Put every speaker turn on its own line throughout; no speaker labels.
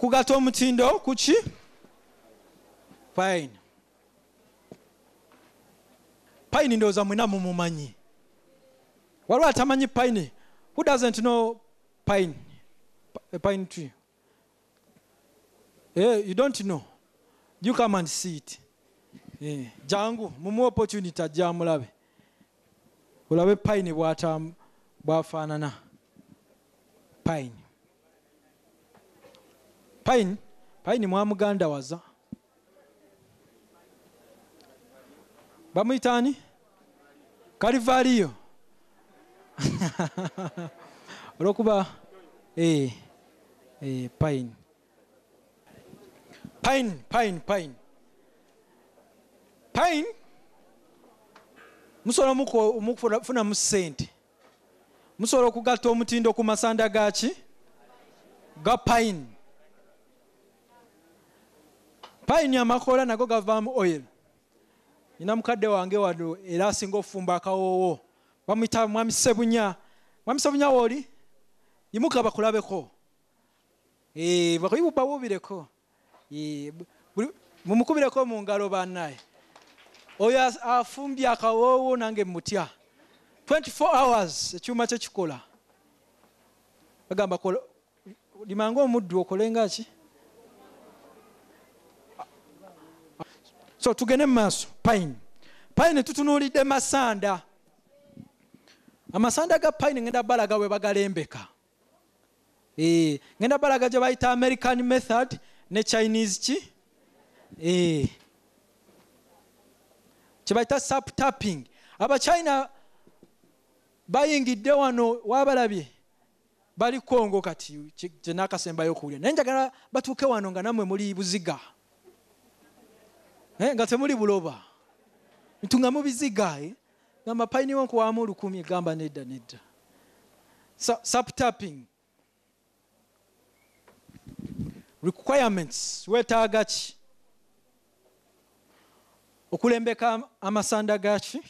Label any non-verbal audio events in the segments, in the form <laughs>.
okugata omutindo kuki pine pine ndowooza mwena mumumanyi waliwo atamanyi pine who doesn't know pine a pine tree? Eh, you don't know. You come and see it. Eh, jangu mumu opportunity ajja mulabe olabe pine bwafaanana pine pine pine mwamuganda waza. Bamuyitaani kalivaliyo <laughs> olwokuba eh, eh, pine pine pine pine pine musobola omukufunamu sente musobola okugatta omutindo ku masanda gaki ga pine pine amakoola nago gavaamu oil. Nina mukadde wange wano era asinga okufumba akawoowo bamwita mwami sebunya mwami sebunya wooli yimuka bakulabeko Eh, bakuyibu bawubireko Eh, mumukubireko mu ngalo bannaye. Oyo afumbye akawoowo nange mutya 24 hours ekyuma kye kikola. Bagamba limanga omuddu okolenga so tugende mu maaso. Pine. Pine tutunuulidde masanda. Amasanda ga pine ngenda balaga bwe bagalembeka. Eh, ngenda balaga gye bayita american method ne chinese ki? Eh. kye bayita sap tapping. Abachina bayingidde wano wabalabye bali kongo kati kye- kye nakasembayo okuwulira. Naye njagala batuuke wano nga nammwe muli buziga nga temuli buloba. Ntunga mubiziga eh? gamba painiwo nkuwamu olukumi gamba nedda nedda. Sa- sap tapping requirements. Weetaaga ki okulembeka am- amasanda gaki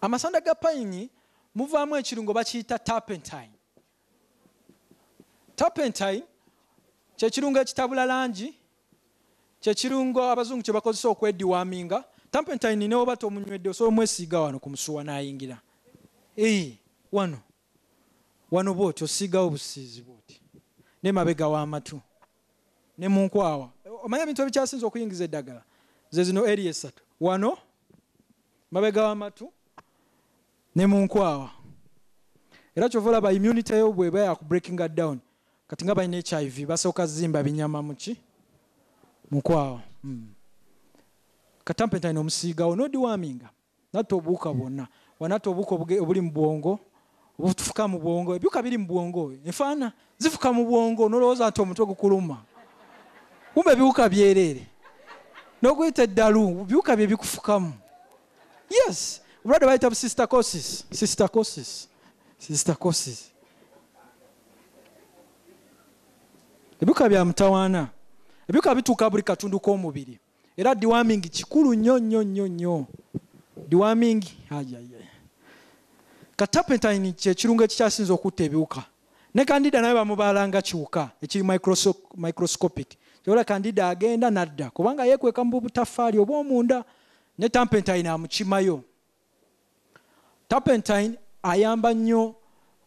amasanda ga payini muvaamu ekirungo bakiyita tapentine tapentine kyekirungo ekitabula langi kyekirungo abazungu kye bakozesa okwediwaminga tapentine ne oba tomunywedde osobola omwesiiga wano ku musuwa n'ayingira. Wano. Wano bwoti osiigawo busiizi bwoti. Nemabega w'amatu ne mu nkwawa. Omanya ebintu ebikyasinza okuyingiza eddagala? Ze zino eri esatu wano mabega w'amatu ne mu nkwawa. Era kyova olaba immunity yo bweba yakubreakinga down kati nga balina hiv basooka zimba binyama muki mukwawa mm. katampentine omusiigawo nodiwaminga natta obuwuka bwonna. Wanatta obuwuka obuli mu bwongo obufuka mu bwongo ebyuka biri mu bwongo enfaana zifuka mu bwongo nolowooza nti omutwe gukuluma kumba ebiwuka byereere. Nokuyita eddalu biwuka bye bikufukamu. Yes! Obulwadde bayita bu sistacosis sistacosis ebiwuka bya mutawaana ebiwuka bituuka buli katundu k'omubiri. Era diwaming kikulu nnyo nnyo nnyo nnyo. Diwaming ayaya katapentine kyekirungo ekikyasinza okutta ebiwuka ne kandida naye bamubalanga kiwuka ekiri microscopic. Kyobola kandida agenda nadda kubanga yekweka mu butafaali obwomunda ne tampentine amukimayo. Tapentine ayamba nnyo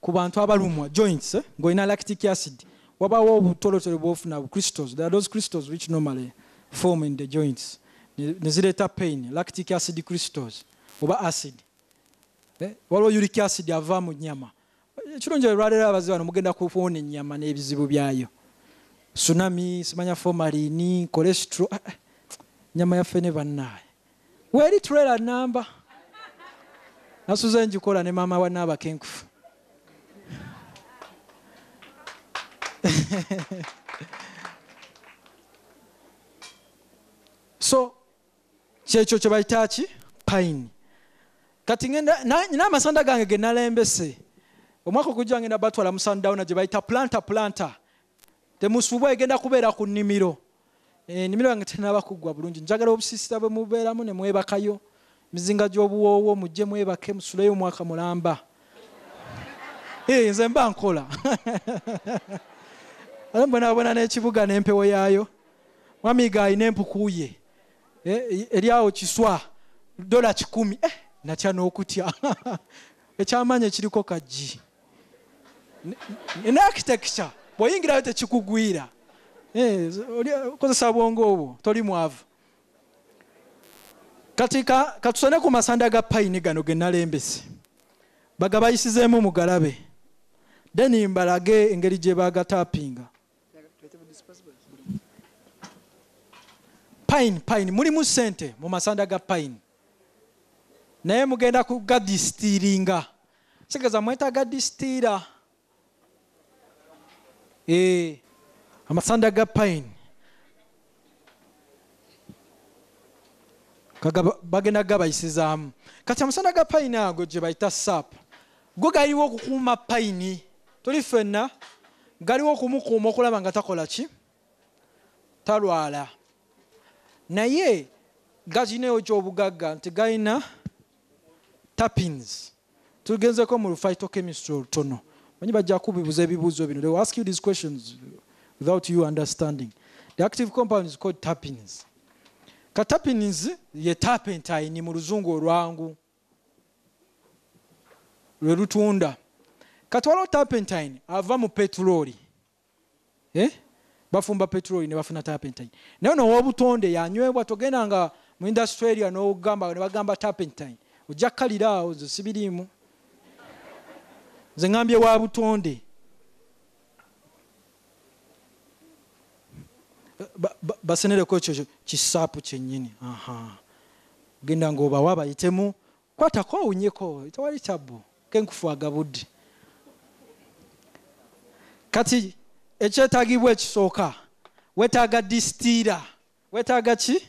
ku bantu abalumwa joints eh? ng'olina lactic acid wabawo obutolotole bwofuna crystals. There are those crystals which normally form in the joints. Nezileta pain lactic acid crystals oba acid. Eh, waliwo uric acid ava mu nyama ekirungi olwaleero abazi bano mugenda kuwona ennyama n'ebizibu byayo. Tsunami simanya formarini, cholesterol Nyama yafe nyama yaffe ne bannaaye weeri trailer namba nasuze njikola ne maama wa naabakenkufu <laughs> so kyekyo kye bayita ki? Pine. Kati nina amasanda gange ge nalembese. Omwaka ogujja ngenda batwala mu sundowna gye bayita planta planta temusubwa egenda kubeera ku nnimiro. Eh, ennimiro yange tenaba kuggwa bulungi. Njagala obusiisira bwe mubeeramu ne mwebakayo. Mizinga gy'obuwoowo mujje mwebake musuleyo omwaka mulamba. <laughs> Eh, nze mba nkola <laughs> Ate mbonabona n'ekibuga n'empewo yaayo mwamiga alina empukuye Eh, eri awo kiswa dola kikumi. Eh, natya n'okutya. <laughs> Ekyamaanyi ekiriko kajji ne architecture. Bw'oyingirayo tekikugwira Eh, okozesa bwongo obwo toli mwavu. Kati ka- katusane ku masanda ga payini gano ge nalembese. Bagabayisizeemu mugalabe. Then mbalage engeri gye bagatapinga pine pine mulimu sente mu masanda ga pine. Naye mugenda kugadisitiringa sigeza mwetaaga disitira Eh, amasanda ga pine. Bagenda gabayisizaamu. Kati amasanda ga payini ago gye bayita sap go galiwo okukuuma payini tuli ffenna galiwo okumukuuma okulaba nga takola ki? Talwala naye gakinayo kyobugagga nti galina tapins tugenzeko mu phytochemistry olutono manyi bajja kubibuza ebibuuzo bino. They ask you these questions without you understanding. The active compound is called tapins katapins ye tapentine mu luzungu olwangu lwe lutunda. Kati waliwo tapentine ava mu petroli. Eh? Bafumba petroli ne bafuna tapentine naye nowobutonde yanywebwa togendanga mu industralia nogamba ne bagamba tapentine ojja kkalira awo nze sibiriimu. Nze ŋambye wa butonde. Ba- ba- basenereko ekyo kisaapu kyennyini. Genda ngaobawa bayitemu. Kwatako owunyeko tewali kyabbo. Kenkufuaga budde kati ekyetagibwa ekisooka wetaaga disitiira wetaaga ki?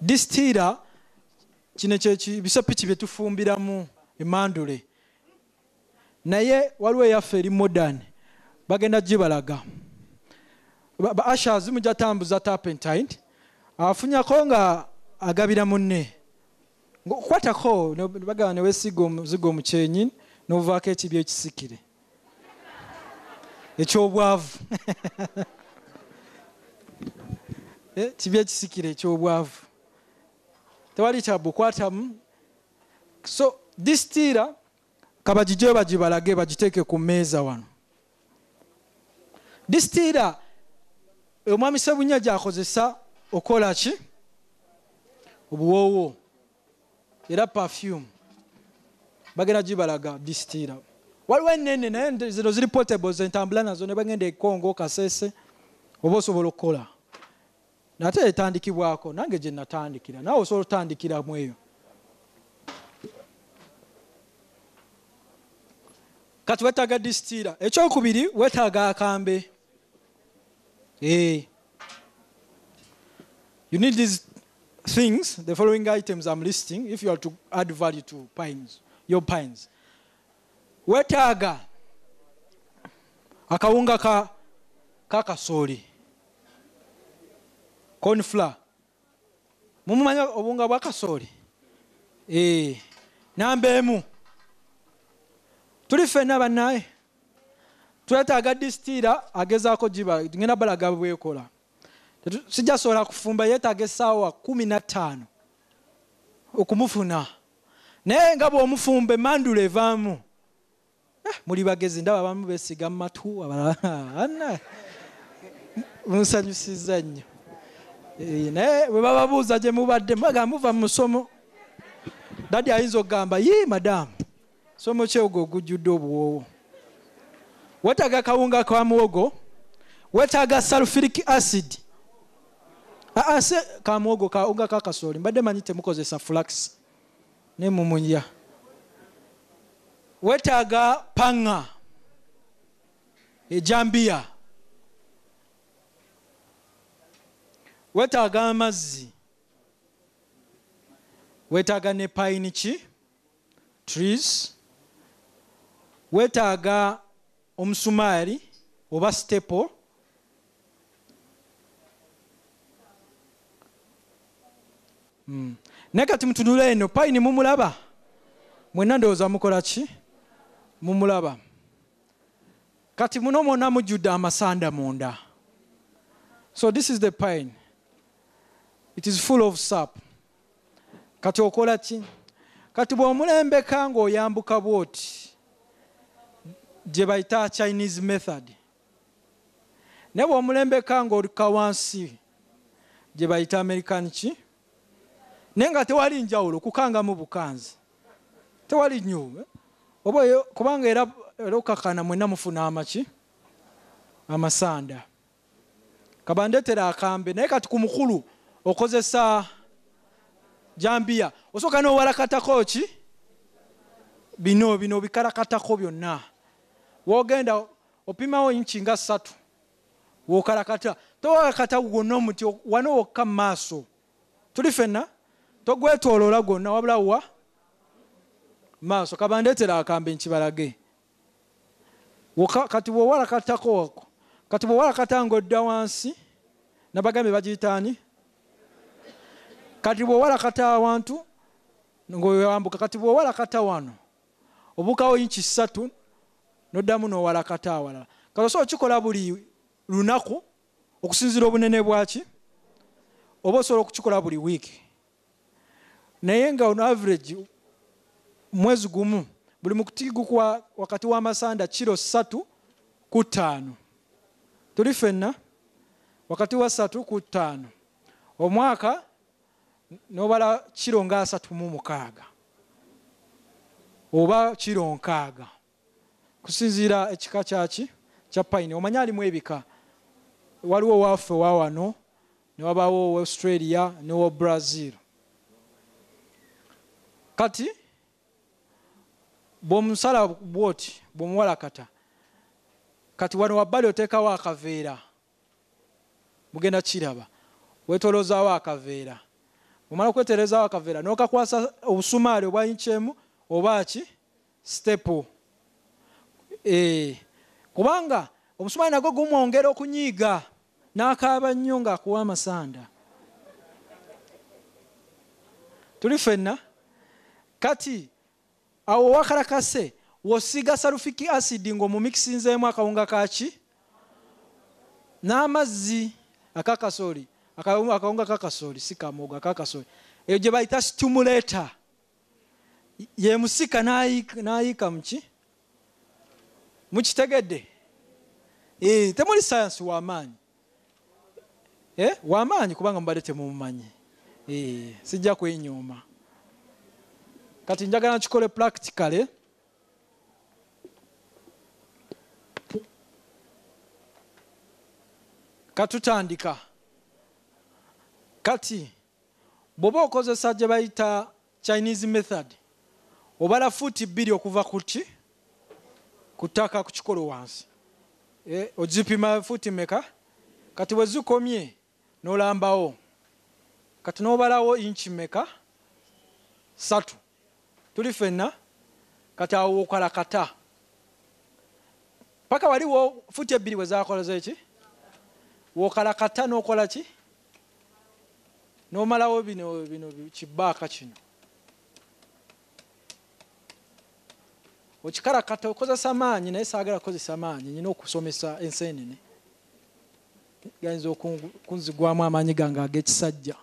Disitiira kino bisepiki byetufumbiramu emandule naye waliwo eyaffe eri modern bagenda gibalaga. Ba- ba ashers mujja tambuza tapentine afunyako nga agabira munne. Kwatako bagamba newesiga omuzigo omukyenyi novaako ekibya ekisikire ekyobwavu. <laughs> Eh, kibya ekisikire ekyobwavu. Tewali kyabwe kwatamu so disitiira kabagijje bagibalage bagiteeke ku mmeeza wano. Disitiira omwami sebunya gyakozesa okola ki? Obuwoowo. Era perfume. Bagenda gibalaga disitiira waliwo enene naye zino ziri portables entambula nazo ne bagenda ekongo kasese oba osobola okukola nate etandikibwako nange gye natandikira nawe osobola otandikiramu eyo kati wetaaga disitiira ekyokubiri wetaaga akambe Eh. You need these things, the following items I'm listing, if you are to add value to pines, your pines. Wetaaga akawunga ka kakasooli cornflour. Mumumanya obunga bwa kasooli? Eh, namba emu. Tuli ffenna bannaye? Twetaaga disitiira agezaako giba ngenda balaga bwekola. Sijasobola kufumba yeetaaga essaawa kumi na ttaano okumufuna. Naye nga bw'omufumba emandula evaamu muli bagezi ndaba abamu beesiga mu matu abalala munsanyusiza nnyo. Eh, naye bwe bababuuza gye mubadde mubaga muva mu musomo. Dadi ayinza okugamba yi madamu somo ki ogwo ogujjudde obuwoowo. Wetaaga kawunga ka muwogo wetaaga sulfuric acid. Aa se ka muwogo kawunga kakasooli mbadde manyi temukozesa flax. Ne wetaaga paŋŋa ejambiya wetaaga amazzi. Wetaaga ne pine ki? Trees. Wetaaga omusumaali oba staple Mm. naye kati mutunula eno? Payini mumulaba. Mwenna ndowooza mukola ki mumulaba. Kati muno mwonna mujjudde amasanda munda. So this is the pine it is full of sap. Kati okola ki? Kati bw'omulembeka ng'oyambuka bwoti gye bayita chinese method. Naye bw'omulembeka ng'olika wansi gye bayita american ki? Naye nga tewali njawulo kukangamu bukanzi. Tewali nnyo oba kubanga era okakana mwenna mufuna amaki amasanda. Kabandetera akambe naye kati ku mukulu okozesa jambiya osooka n'owalakatako ki? Bino bino bikalakatako byonna. Wogenda opimawo inki nga ssatu wokalakata towalakata gwonna omuti wano wokka mu maaso tuli fenna togwetoloola gwonna wabula wa maaso kabandetera akambe nkibalage. Kati bwowalakatako wako. Kati bwowalakata ngaodda wansi nabagambye bagiyitaani kati bwowalakata awantu ngaoyambuka kati bwowalakata wano obukawo inki ssatu noddamu nowalakata awalala. Kati osobola okikola buli lunaku okusinzira obunene bwaki? Oba osobola okukikola buli wiiki? Naye nga on average mwezi gumu buli mukuti gukwa wakati w'amasanda kiro ssatu ku ttaano. Tuli fenna wakati wa ssatu ku ttaano. Omwaka nobala kiro nga asatu mu mukaaga. Oba kiro nkaaga. Kusinziira ekika kyaki kya paine omanye alimu ebika? Waliwo waffe wa wano newabaawo owa australia newa brazil. Kati bwomusala bwoti bwomuwalakata kati wano wabbali oteekawo akaveera. Mugenda kiraba wetolozaawo akaveera. Omala okweterezawo akaveera nokakwasa obusumaali obwayinkyemu oba ki? Stepo e, kubanga omusumaali nagwo gumwongera okunyiiga n'akaaba nnyo ng'akuwa amasanda. Tuli fenna kati awo wakalakase wosiga salufiki acidi ngaomumikisinzeemu akawunga kaki n'amazzi akakasooli akawunga kakasooli si kamogo akakasooli eyo gye bayita stimulator. Yemusika n'ayiika muki mukitegedde temuli sayansi wamaanyi. Wamaanyi kubanga mubadde temumumanyi. Sijja kwenyooma kati njagala nkikole practicale katutandika. Kati bw'oba okozesa gye bayita chinese method obala fuuti bbiri okuva kuki ku ttaka ku kikolo wansi. Ozipima fuuti meka kati bwe zikomye n'olambawo. Kati n'obalawo inchi meka satu tuli fenna kati awo wokalakata paka waliwo futi ebbiri bwe zakoleza eki? Wokalakata nokola ki? Nomalawo bino bino kibaaka kino. Okikalakata okozesa maanyi naye saagala kukozesa maanyi nyina okusomesa ensenene gayinza okunzigwamu amaanyi gange ag'ekisajja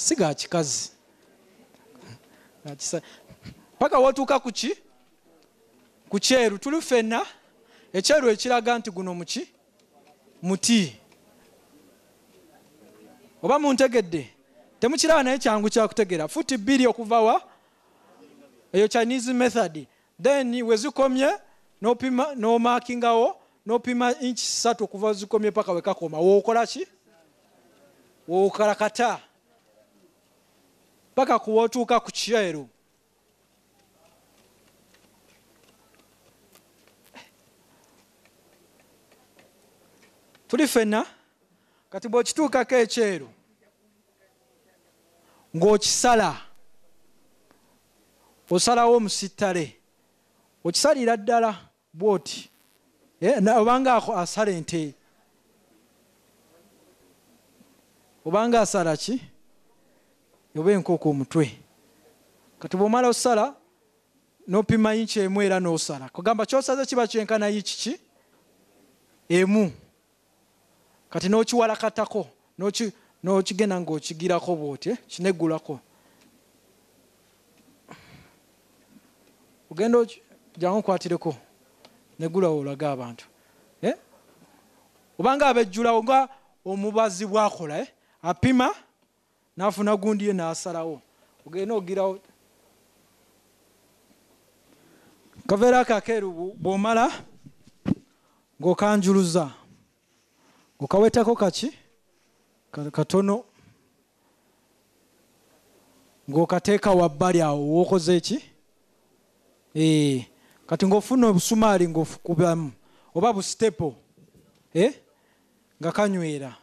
si ga kikazi. Paka wotuuka kuki ku kyeru tuli fenna ekyeru ekiraga nti guno muki muti. Oba muntegedde? Temukiraba naye kyangu kyakutegeera futi bbiri okuva wa? Eyo chinese method. Then wezikomye nopima nomakingawo nopima inchi satu okuva wezikomye paka wekakoma wokola ki paka kuwotuuka ku kyeru tuli fenna kati bwokituukako ekyeru ng'okisala osalawo omusittale okisalira ddala bwoti obanga asala ente obanga asala ki oba enkoko omutwe. Kati bwomala osala nopima inchi emu era nosala. Kugamba kyosaze kiba kyenkana yichi ki? Emu. Kati nokiwalakatako nokigenda ngaokigirako bwoti kineggulako. Ogenda jangu nkwatireko neggulawo olaga abantu. Eh? obanga abejjulawo nga omubazi bwakola eh? apima nafuna gundi ye nasalawo. Ogenda ogirawo. Kaveera akakeeru bwomala ngaokanjuluza ngokawetako kaki? Katono. Ngaokateeka wabbali awo wokoze eki eh, kati ngaofuna obusumaali ngaokubamu oba busitepo eh? nga kanywera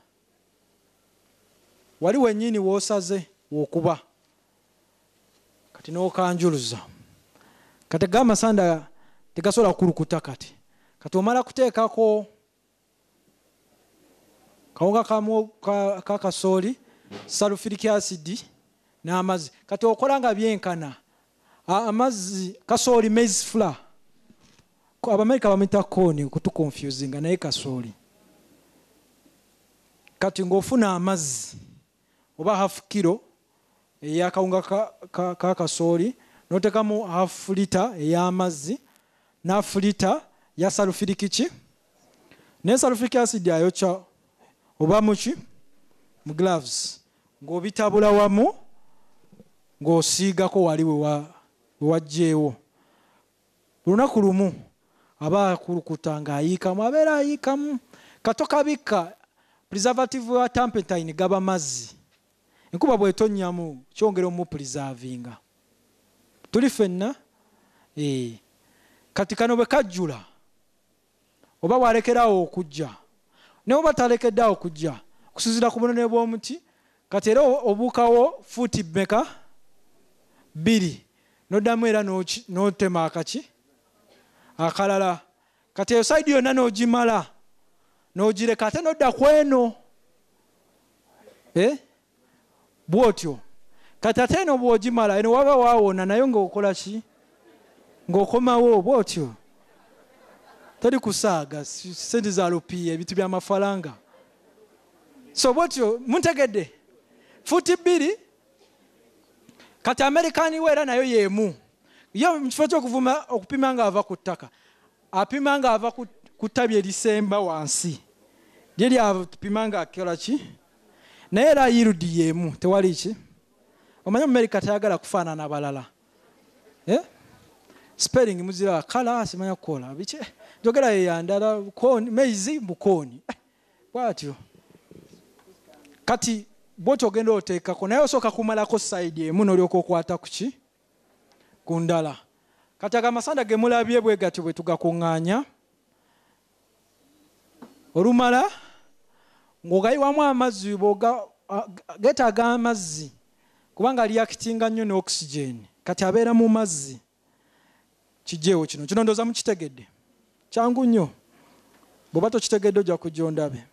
wali wenyini wosaze wokuba. Kati nokanjuluza. Kati ga amasanda tegasobola kukulukuta kati. Kati omala kuteekako kawunga kakasooli salufiric acidi n'amazzi. Kati okola nga byenkana. Amazzi kasooli maize fla abamerika bamwita kooni kutukonfusinga naye kasooli. Kati ngaofuna amazzi oba hafu kiro eyakawunga kakasooli notekamu hafu lita ey'amazzi nafu lita ya salufirikiki naye salufiric acid ayokya oba muki mu gloves. Ng'obitabula wamu ng'osiigako wali wewajjeewo lunaku lumu aba akulukuta ng'ayiikamu abeera ayiikamu. Katokabikka preservative wa tampentine gaba mazzi enkuba bwetonnyamu kyongera omupurisavinga tuli fenna eh. kati kano bwe kajjula oba walekerawo okujja? Naye oba talekeddeawo okujja kusinzira ku bunene bw'omuti kati era obuukawo fuuti mmeka? Bbiri. Noddamu era notema akaki? Akalala. Kati eyo saidi yonna n'ogimala n'ogireka ate nodda ku eno. Eh? Bwotyo. Kati ate eno bwogimala eno waba waawona naye ngaokola ki? Ng'okomawo bwotyo. Teri kusaaga sente za lupiya ebintu byamafalanga so bwotyo muntegedde. Futi bbiri kati amerikani we era nayo yemu. Ye mukifo kyokuvuma okupima nga ava ku ttaka apima nga ava ku ttabi erisemba wansi. Lye lyapima nga akola ki naye era yirudi yemu tewali ki? Omanye mumerika tayagala kufaanana balala eh? spelling muzira kala simanya kukola biki? Njogera yeyandala maizi bukooni. Eh, bwatyo. Kati bwotyo ogenda oteekako naye osooka kumalako saidi emu nolyoka okwata kuki ku ndala. Kati aga amasanda gemulabye bwe gatyo bwe tugakuŋŋaanya? Olumala ng'ogayiwamu amazzi getaaga amazzi kubanga liakitinga nnyo ne oxygen kati abeera mu mazzi. Kijeewo kino kino ndooza mukitegedde kyangu nnyo bweoba tokitegedde ojja kujja ondabe